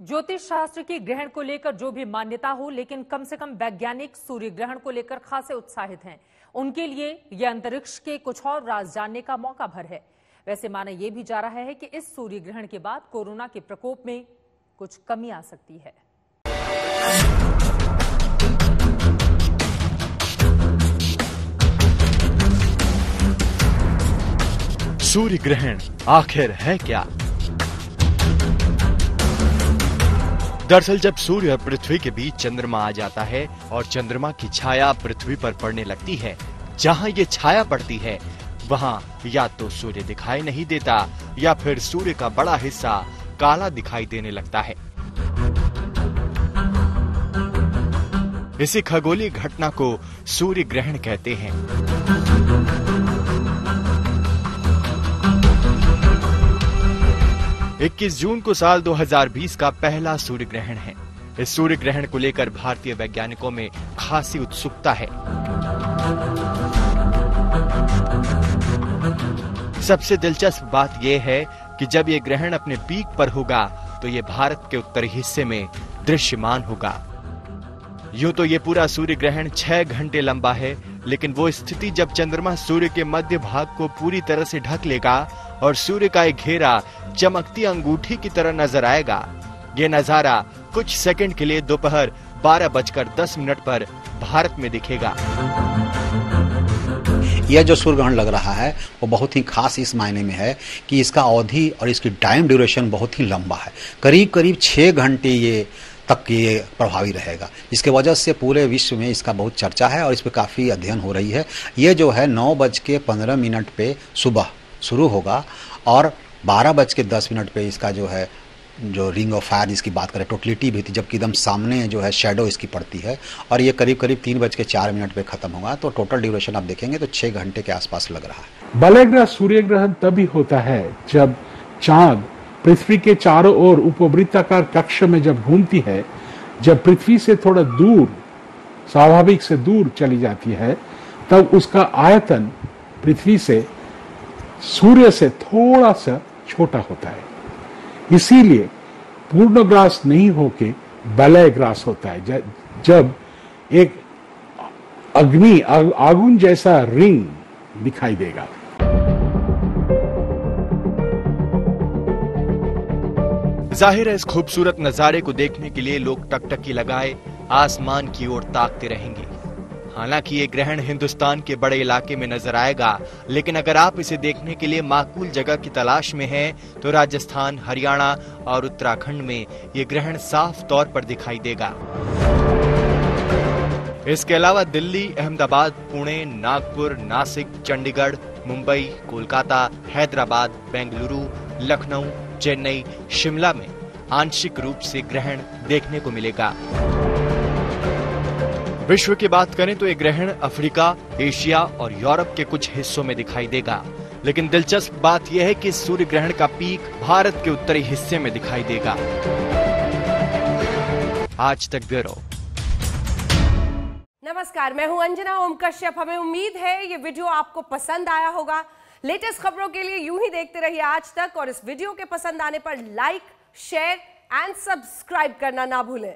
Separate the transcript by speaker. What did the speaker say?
Speaker 1: ज्योतिष शास्त्र की ग्रहण को लेकर जो भी मान्यता हो, लेकिन कम से कम वैज्ञानिक सूर्य ग्रहण को लेकर खासे उत्साहित हैं। उनके लिए यह अंतरिक्ष के कुछ और राज जानने का मौका भर है। वैसे माना यह भी जा रहा है कि इस सूर्य ग्रहण के बाद कोरोना के प्रकोप में कुछ कमी आ सकती है।
Speaker 2: सूर्य ग्रहण आखिर है क्या? दरअसल जब सूर्य और पृथ्वी के बीच चंद्रमा आ जाता है और चंद्रमा की छाया पृथ्वी पर पड़ने लगती है, जहाँ ये छाया पड़ती है, वहाँ या तो सूर्य दिखाई नहीं देता, या फिर सूर्य का बड़ा हिस्सा काला दिखाई देने लगता है। इसी खगोलीय घटना को सूर्य ग्रहण कहते हैं। 21 जून को साल 2020 का पहला सूर्य ग्रहण है। इस सूर्य ग्रहण को लेकर भारतीय वैज्ञानिकों में खासी उत्सुकता है। सबसे दिलचस्प बात यह है कि जब ये ग्रहण अपने पीक पर होगा तो ये भारत के उत्तरी हिस्से में दृश्यमान होगा। यूँ तो ये पूरा सूर्य ग्रहण छह घंटे लंबा है, लेकिन वो स्थिति जब चंद्रमा सूर्य के मध्य भाग को पूरी तरह से ढक लेगा और सूर्य का एक घेरा चमकती अंगूठी की तरह नज़र आएगा। ये नज़ारा कुछ सेकंड के लिए दोपहर बारह बजकर दस मिनट पर भारत में दिखेगा।
Speaker 3: यह जो सूर्य ग्रहण लग रहा है, वो बहुत ही खास इस मायने में है कि इसका अवधि और इसकी टाइम ड्यूरेशन बहुत ही लंबा है। करीब करीब छः घंटे ये तक ये प्रभावी रहेगा। इसके वजह से पूरे विश्व में इसका बहुत चर्चा है और इस पर काफ़ी अध्ययन हो रही है। ये जो है नौ बज के पंद्रह मिनट पे सुबह शुरू होगा और बारह बज के दस मिनट पे इसका जो है, जो रिंग ऑफ़ फायर जिसकी बात करें टोटलिटी भी थी, जबकि एकदम सामने जो है शेडो इसकी पड़ती है, और ये करीब करीब तीन बज के चार मिनट पे खत्म होगा। तो टोटल ड्यूरेशन आप देखेंगे तो छः घंटे के आसपास लग रहा है।
Speaker 4: बलय ग्रह, सूर्य ग्रहण तभी होता है जब चाँद पृथ्वी के चारों ओर उपवृत्ताकार कक्ष में जब घूमती है, जब पृथ्वी से थोड़ा दूर, स्वाभाविक से दूर चली जाती है, तब उसका आयतन पृथ्वी से, सूर्य से थोड़ा सा छोटा होता है। इसीलिए पूर्ण ग्रास नहीं होके बलय ग्रास होता है। जब एक अग्नि आगुन जैसा रिंग दिखाई देगा।
Speaker 2: ज़ाहिर है इस खूबसूरत नजारे को देखने के लिए लोग टकटकी लगाए, आसमान की ओर ताकते रहेंगे। हालाँकि ये ग्रहण हिंदुस्तान के बड़े इलाके में नज़र आएगा लेकिन अगर आप इसे देखने के लिए माकूल जगह की तलाश में हैं, तो राजस्थान हरियाणा और उत्तराखंड में ये ग्रहण साफ़ तौर पर दिखाई देगा। इसके अलावा दिल्ली अहमदाबाद पुणे नागपुर नासिक चंडीगढ़ मुंबई कोलकाता हैदराबाद बेंगलुरु लखनऊ चेन्नई शिमला में आंशिक रूप से ग्रहण देखने को मिलेगा। विश्व की बात करें तो ये ग्रहण अफ्रीका, एशिया और यूरोप के कुछ हिस्सों में दिखाई देगा। लेकिन दिलचस्प बात यह है कि सूर्य ग्रहण का पीक भारत के उत्तरी हिस्से में दिखाई देगा। आज तक ब्यूरो।
Speaker 5: नमस्कार, मैं हूँ अंजना ओम कश्यप हमें उम्मीद है ये वीडियो आपको पसंद आया होगा। लेटेस्ट खबरों के लिए यूँ ही देखते रहिए आज तक और इस वीडियो के पसंद आने पर लाइक, शेयर एंड सब्सक्राइब करना ना भूलें।